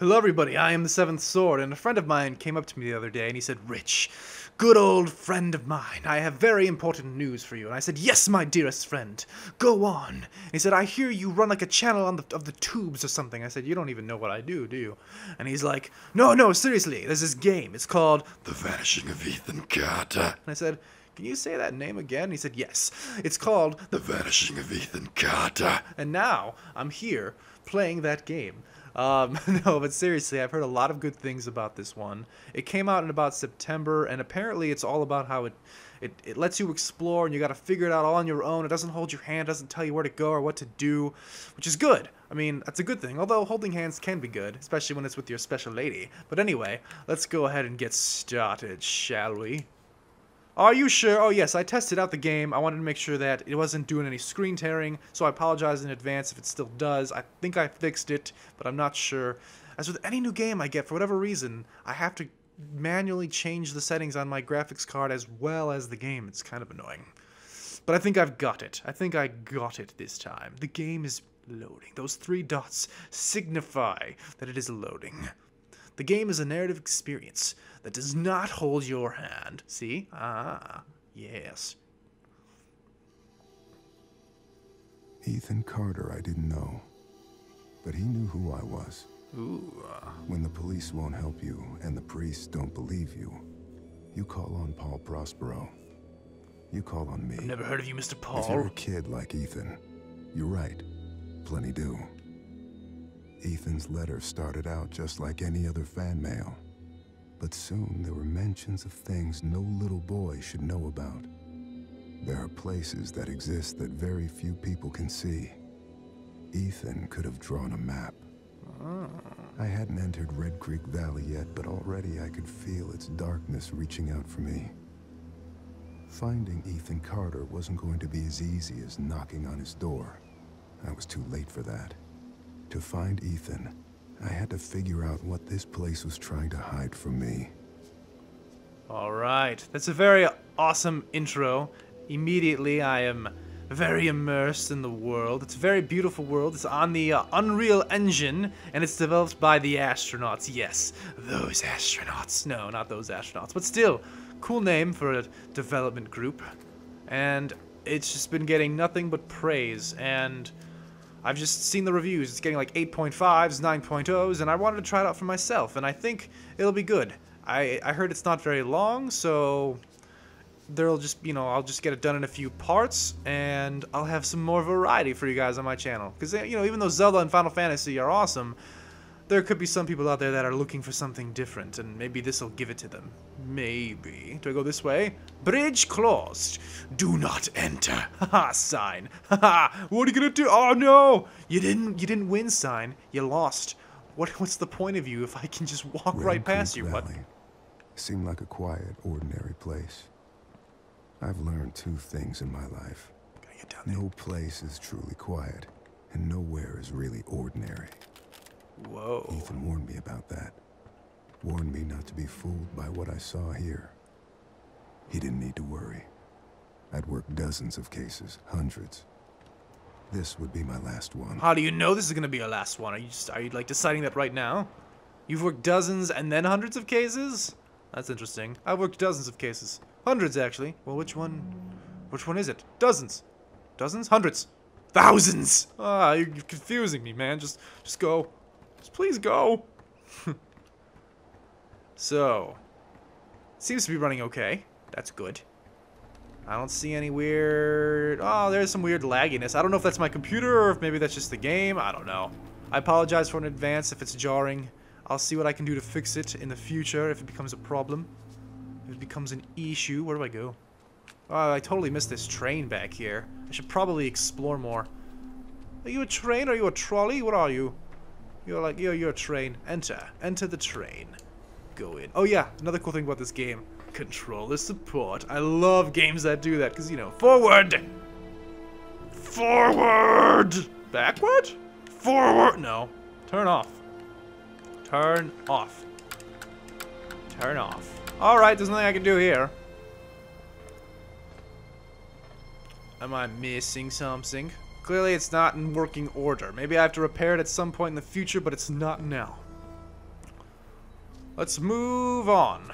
Hello, everybody. I am the Seventh Sword, and a friend of mine came up to me the other day and he said, Rich, good old friend of mine, I have very important news for you. And I said, Yes, my dearest friend, go on. And he said, I hear you run like a channel on the, of the tubes or something. I said, You don't even know what I do, do you? And he's like, No, no, seriously, there's this game. It's called The Vanishing of Ethan Carter. And I said, Can you say that name again? And he said, Yes. It's called The Vanishing of Ethan Carter. And now I'm here playing that game. Um, no, but seriously, I've heard a lot of good things about this one. It came out in about September, and apparently it's all about how it, it, it lets you explore and you got to figure it out all on your own. It doesn't hold your hand, doesn't tell you where to go or what to do, which is good. I mean, that's a good thing, although holding hands can be good, especially when it's with your special lady. But anyway, let's go ahead and get started, shall we? Are you sure? Oh, yes, I tested out the game. I wanted to make sure that it wasn't doing any screen tearing, so I apologize in advance if it still does. I think I fixed it, but I'm not sure. As with any new game I get, for whatever reason, I have to manually change the settings on my graphics card as well as the game. It's kind of annoying. But I think I've got it. I think I got it this time. The game is loading. Those three dots signify that it is loading. The game is a narrative experience that does not hold your hand. See? Ah, yes. Ethan Carter, I didn't know. But he knew who I was. Ooh. When the police won't help you and the priests don't believe you, you call on Paul Prospero. You call on me. I've never heard of you, Mr. Paul. If you're a kid like Ethan, you're right. Plenty do. Ethan's letter started out just like any other fan mail. But soon there were mentions of things no little boy should know about. There are places that exist that very few people can see. Ethan could have drawn a map. I hadn't entered Red Creek Valley yet, but already I could feel its darkness reaching out for me. Finding Ethan Carter wasn't going to be as easy as knocking on his door. I was too late for that. To find Ethan, I had to figure out what this place was trying to hide from me. All right. That's a very awesome intro. Immediately, I am very immersed in the world. It's a very beautiful world. It's on the uh, Unreal Engine, and it's developed by the astronauts. Yes, those astronauts. No, not those astronauts, but still, cool name for a development group. And it's just been getting nothing but praise. And I've just seen the reviews. It's getting like 8.5s, 9.0s, and I wanted to try it out for myself, and I think it'll be good. I, I heard it's not very long, so there'll just, you know, I'll just get it done in a few parts, and I'll have some more variety for you guys on my channel. Because, you know, even though Zelda and Final Fantasy are awesome, there could be some people out there that are looking for something different, and maybe this will give it to them. Maybe. Do I go this way? Bridge closed. Do not enter. Haha, sign. Haha, what are you gonna do? Oh no! You didn't you didn't win, sign. You lost. What what's the point of you if I can just walk Red right past Creek you? What? Valley seemed like a quiet, ordinary place. I've learned two things in my life. Get down there. No place is truly quiet, and nowhere is really ordinary. Whoa. Ethan warned me about that. Warned me not to be fooled by what I saw here. He didn't need to worry. I'd worked dozens of cases, hundreds. This would be my last one. How do you know this is gonna be your last one? Are you just are you like deciding that right now? You've worked dozens and then hundreds of cases? That's interesting. I've worked dozens of cases. Hundreds actually. Well which one which one is it? Dozens. Dozens? Hundreds. Thousands! Ah, you're you're confusing me, man. Just just go. Just please go. so seems to be running okay. That's good. I don't see any weird... Oh, there's some weird lagginess. I don't know if that's my computer or if maybe that's just the game. I don't know. I apologize for in advance if it's jarring. I'll see what I can do to fix it in the future if it becomes a problem. If it becomes an issue. Where do I go? Oh, I totally missed this train back here. I should probably explore more. Are you a train? Are you a trolley? What are you? You're like, you're, you're a train. Enter. Enter the train. Go in. Oh yeah, another cool thing about this game. Controller support. I love games that do that, because, you know, forward! Forward! Backward? Forward! No. Turn off. Turn off. Turn off. Alright, there's nothing I can do here. Am I missing something? Clearly it's not in working order. Maybe I have to repair it at some point in the future, but it's not now. Let's move on.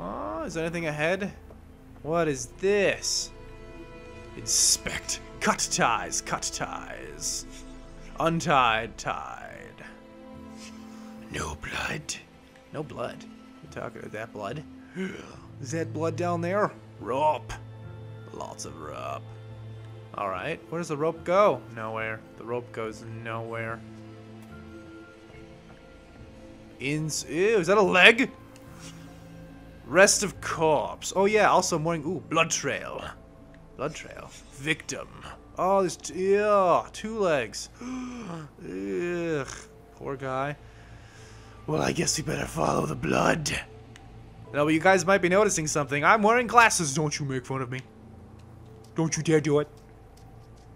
Oh, is there anything ahead? What is this? Inspect. Cut ties, cut ties. Untied, tied. No blood. No blood. You're talking about that blood? Is that blood down there? Rope. Lots of rope. Alright, where does the rope go? Nowhere. The rope goes nowhere. Ins Ew, is that a leg? Rest of corpse. Oh yeah, also morning. Ooh, blood trail. Blood trail. Victim. Oh, there's t two legs. Ugh, poor guy. Well, I guess we better follow the blood. No, but you guys might be noticing something. I'm wearing glasses. Don't you make fun of me. Don't you dare do it.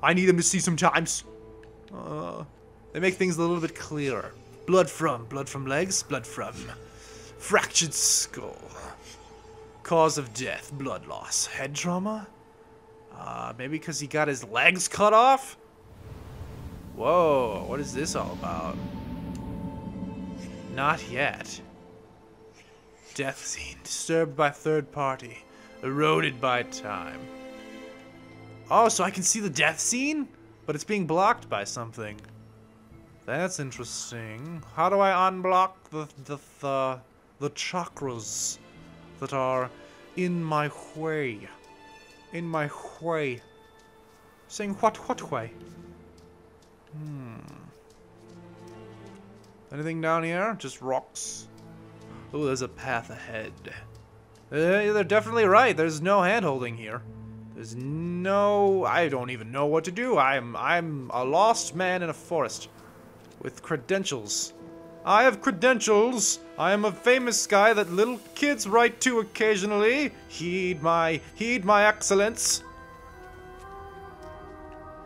I need them to see sometimes. Uh, they make things a little bit clearer. Blood from, blood from legs, blood from. Fractured skull. Cause of death, blood loss. Head trauma? Uh, maybe because he got his legs cut off? Whoa, what is this all about? Not yet. Death scene. Disturbed by third party. Eroded by time. Oh, so I can see the death scene? But it's being blocked by something. That's interesting. How do I unblock the the the, the chakras that are in my way? In my way. Saying what what way? Hmm. Anything down here? Just rocks. Ooh, there's a path ahead. Uh, they're definitely right. There's no hand-holding here. There's no... I don't even know what to do. I'm, I'm a lost man in a forest. With credentials. I have credentials. I am a famous guy that little kids write to occasionally. Heed my... Heed my excellence.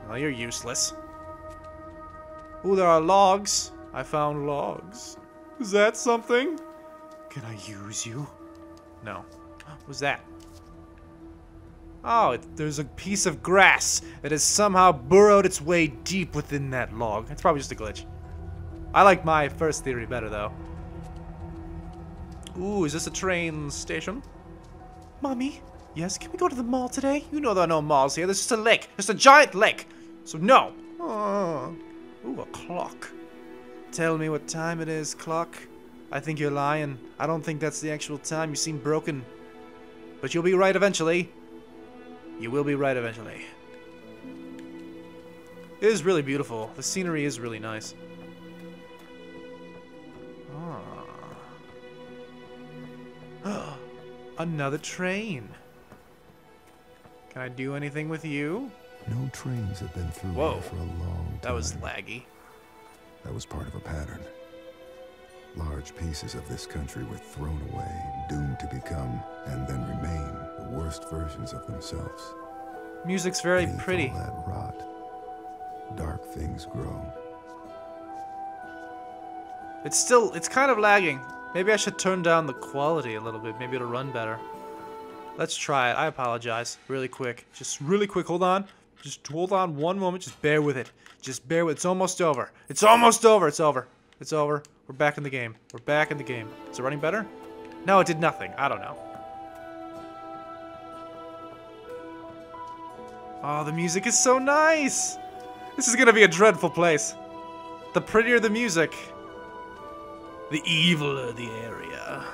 Well, you're useless. Ooh, there are logs. I found logs. Is that something? Can I use you? No. What was that? Oh, it, there's a piece of grass that has somehow burrowed its way deep within that log. It's probably just a glitch. I like my first theory better, though. Ooh, is this a train station? Mommy? Yes, can we go to the mall today? You know there are no malls here. There's just a lake. Just a giant lake. So no. Oh. Ooh, a clock. Tell me what time it is, clock. I think you're lying. I don't think that's the actual time. You seem broken. But you'll be right eventually. You will be right eventually. It is really beautiful. The scenery is really nice. Ah. Another train. Can I do anything with you? No trains have been through Whoa. here for a long time. That was laggy. That was part of a pattern. Large pieces of this country were thrown away, doomed to become, and then remain, the worst versions of themselves. Music's very Beneath pretty. all that rot, dark things grow. It's still, it's kind of lagging. Maybe I should turn down the quality a little bit. Maybe it'll run better. Let's try it. I apologize. Really quick. Just really quick. Hold on. Just hold on one moment. Just bear with it. Just bear with it. It's almost over. It's almost over. It's over. It's over. We're back in the game. We're back in the game. Is it running better? No, it did nothing. I don't know. Oh, the music is so nice. This is to be a dreadful place. The prettier the music, the eviler the area.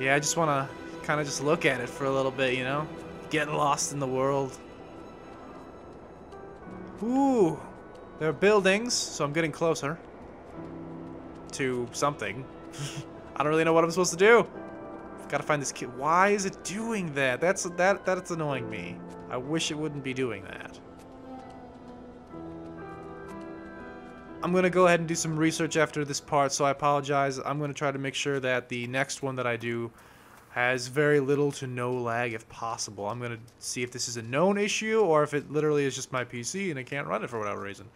Yeah, I just want to kind of just look at it for a little bit, you know? Getting lost in the world. Ooh, there are buildings, so I'm getting closer to something. I don't really know what I'm supposed to do. I've Gotta find this kid. Why is it doing that? That's that that's annoying me. I wish it wouldn't be doing that. I'm gonna go ahead and do some research after this part, so I apologize. I'm gonna try to make sure that the next one that I do has very little to no lag if possible. I'm gonna see if this is a known issue or if it literally is just my PC and I can't run it for whatever reason.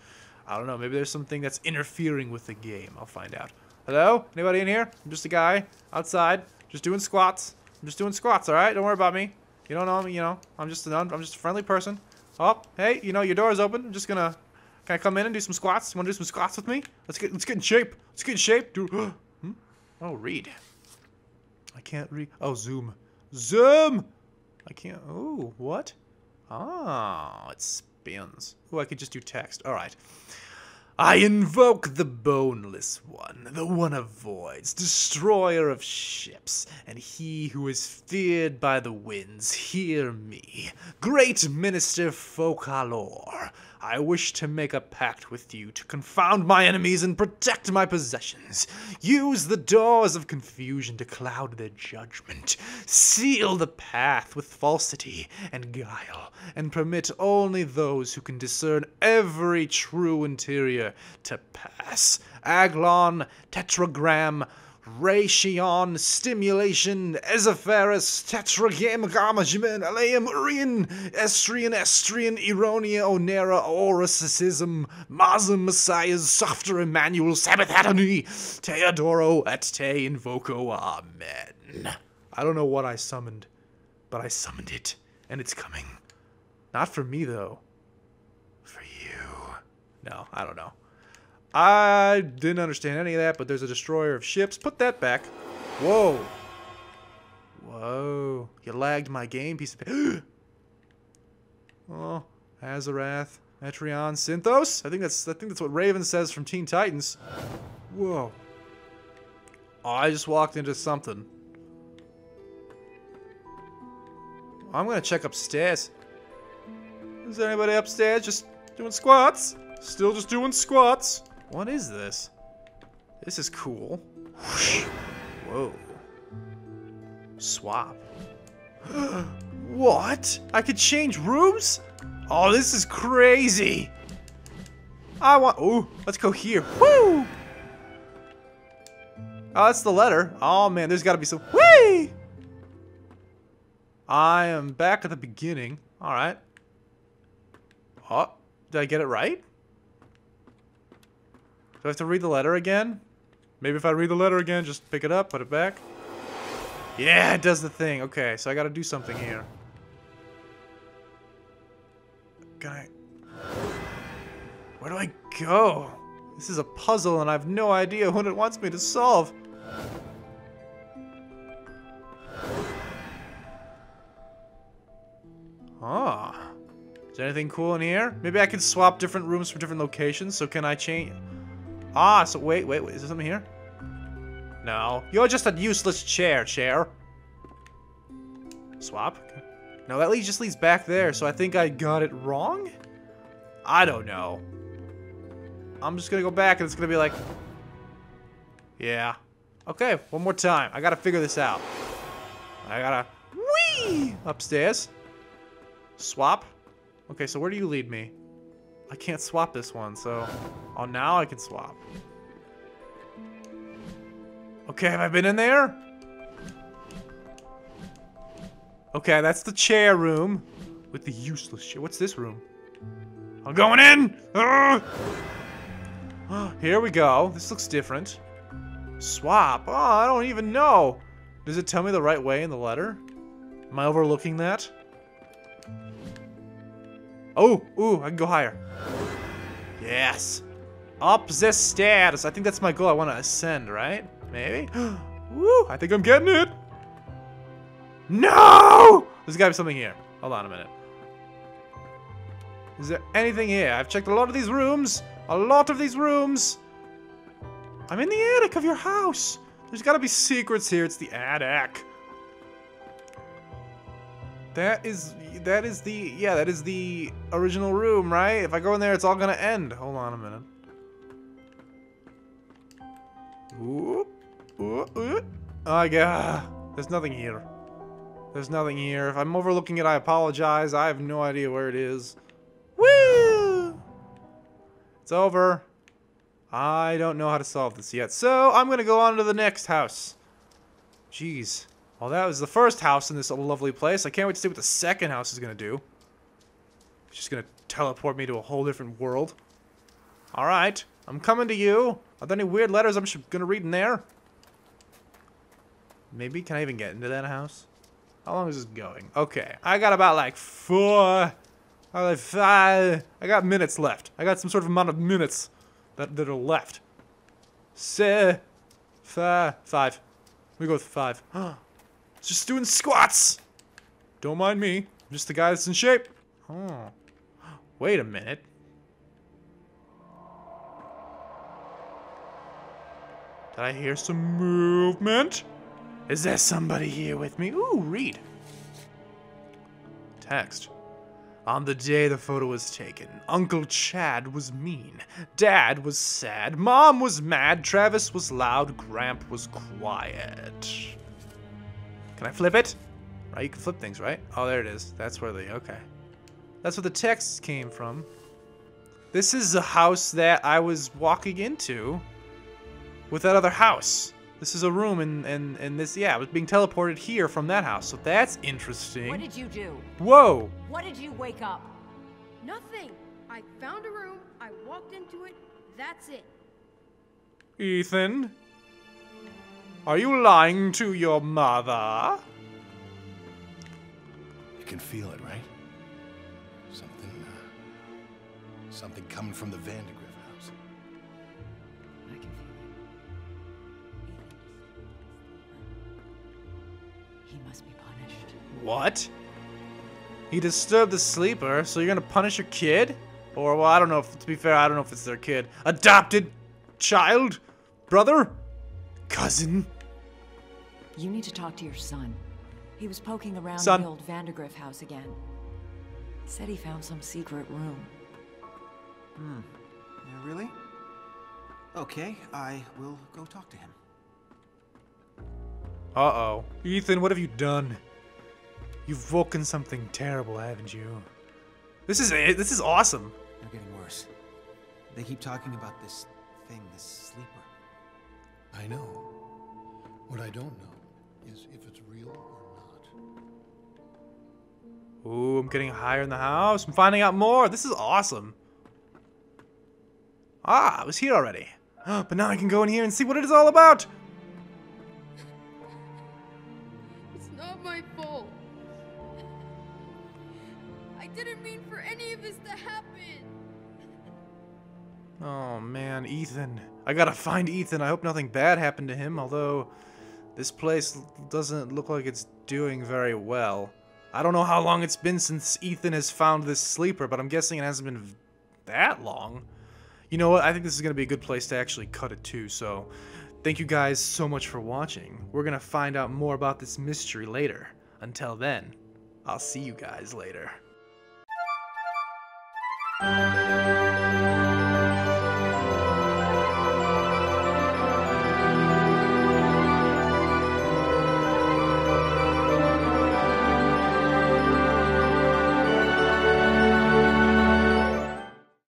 I don't know. Maybe there's something that's interfering with the game. I'll find out. Hello? Anybody in here? I'm just a guy outside, just doing squats. I'm just doing squats. All right? Don't worry about me. You don't know me, you know. I'm just an I'm just a friendly person. Oh, hey, you know, your door is open. I'm just gonna Can I come in and do some squats? You wanna do some squats with me? Let's get let's get in shape. Let's get in shape. Hmm? Oh, read. I can't read. Oh, zoom. Zoom! I can't. Oh, what? Oh, it spins. Oh, I could just do text. All right. I invoke the boneless one, the one of voids, destroyer of ships, and he who is feared by the winds, hear me. Great minister Focalor, I wish to make a pact with you to confound my enemies and protect my possessions. Use the doors of confusion to cloud their judgment. Seal the path with falsity and guile, and permit only those who can discern every true interior to pass. Aglon, tetragram, Raytheon, Stimulation, Ezopharis, Tetragamajimen, Aleum, Urian, Estrian, Estrian, Eronia, Onera, Orasicism, Mazum, Messiahs, Softer, Emmanuel, Sabbath Adonai, te adoro, et te invoco, Amen. I don't know what I summoned, but I summoned it, and it's coming. Not for me, though. For you. No, I don't know. I didn't understand any of that, but there's a destroyer of ships. Put that back. Whoa. Whoa. You lagged my game, piece of... oh, Azarath, Metrion, Zinthos. I think that's I think that's what Raven says from Teen Titans. Whoa. Oh, I just walked into something. I'm gonna check upstairs. Is anybody upstairs just doing squats? Still just doing squats. What is this? This is cool. Whoa. Swap. what? I could change rooms? Oh, this is crazy. I want. Ooh, let's go here. Woo! Oh, that's the letter. Oh man, there's got to be some. Whee! I am back at the beginning. All right. Oh, did I get it right? Do I have to read the letter again? Maybe if I read the letter again, just pick it up, put it back. Yeah, it does the thing. Okay, so I gotta do something here. Can I... Where do I go? This is a puzzle and I have no idea what it wants me to solve. Ah. Is there anything cool in here? Maybe I can swap different rooms for different locations, so can I change... Ah, so wait, wait, wait, is there something here? No. You're just a useless chair, chair. Swap? No, that leads just leads back there, so I think I got it wrong? I don't know. I'm just gonna go back and it's gonna be like... Yeah. Okay, one more time. I gotta figure this out. I gotta... Whee! Upstairs. Swap. Okay, so where do you lead me? I can't swap this one, so... Oh, now I can swap. Okay, have I been in there? Okay, that's the chair room. With the useless shit. What's this room? I'm going in! Ah! Here we go. This looks different. Swap? Oh, I don't even know. Does it tell me the right way in the letter? Am I overlooking that? Oh, ooh, I can go higher. Yes. Up the stairs. I think that's my goal. I want to ascend, right? Maybe? Woo, I think I'm getting it. No! There's got to be something here. Hold on a minute. Is there anything here? I've checked a lot of these rooms. A lot of these rooms. I'm in the attic of your house. There's got to be secrets here. It's the attic. That is, that is the, yeah, that is the original room, right? If I go in there, it's all gonna end. Hold on a minute. Ooh, ooh, ooh. Oh, God. Ah, there's nothing here. There's nothing here. If I'm overlooking it, I apologize. I have no idea where it is. Woo! It's over. I don't know how to solve this yet. So, I'm gonna go on to the next house. Jeez. Well, that was the first house in this lovely place. I can't wait to see what the second house is going to do. It's just going to teleport me to a whole different world. Alright, I'm coming to you. Are there any weird letters I'm going to read in there? Maybe? Can I even get into that house? How long is this going? Okay, I got about like four, or like five. I got minutes left. I got some sort of amount of minutes that, that are left. Se, five. We go with five. Just doing squats. Don't mind me. I'm just the guy that's in shape. Oh. Wait a minute. Did I hear some movement? Is there somebody here with me? Ooh, read. Text. On the day the photo was taken, Uncle Chad was mean, Dad was sad, Mom was mad, Travis was loud, Gramp was quiet. Can I flip it? Right, you can flip things, right? Oh, there it is. That's where the, okay. That's where the text came from. This is the house that I was walking into with that other house. This is a room and and and this yeah, I was being teleported here from that house. So that's interesting. What did you do? Whoa. What did you wake up? Nothing. I found a room, I walked into it, that's it. Ethan? Are you lying to your mother? You can feel it, right? Something, uh, something coming from the Vandergriff house. I can feel it. He must be punished. What? He disturbed the sleeper, so you're gonna punish your kid? Or, well, I don't know if, to be fair, I don't know if it's their kid. Adopted child? Brother? Cousin? You need to talk to your son. He was poking around Son. the old Vandergriff house again. Said he found some secret room. Hmm. Yeah, really? Okay, I will go talk to him. Uh-oh. Ethan, what have you done? You've woken something terrible, haven't you? This is it. This is awesome. They're getting worse. They keep talking about this thing, this sleeper. I know. What I don't know is if it's real or not. Ooh, I'm getting higher in the house. I'm finding out more. This is awesome. Ah, I was here already. But now I can go in here and see what it is all about. It's not my fault. I didn't mean for any of this to happen. Oh man, Ethan. I gotta find Ethan. I hope nothing bad happened to him, although this place doesn't look like it's doing very well. I don't know how long it's been since Ethan has found this sleeper, but I'm guessing it hasn't been that long. You know what? I think this is gonna be a good place to actually cut it too, so thank you guys so much for watching. We're gonna find out more about this mystery later. Until then, I'll see you guys later.